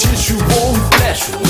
tissue roll. Flash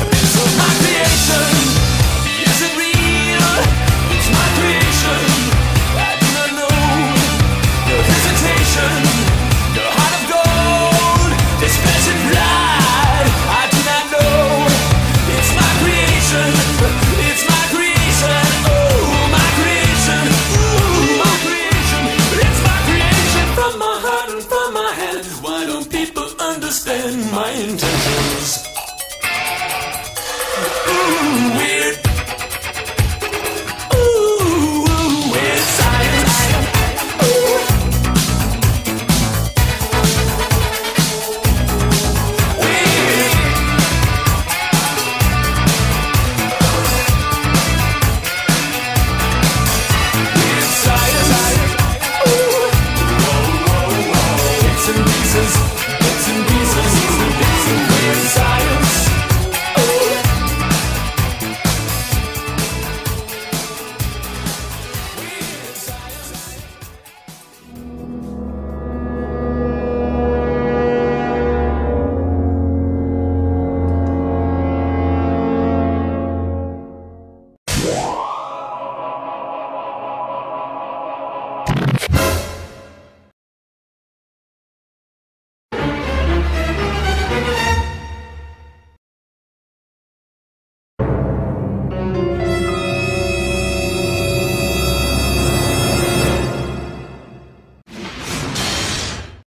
my intentions.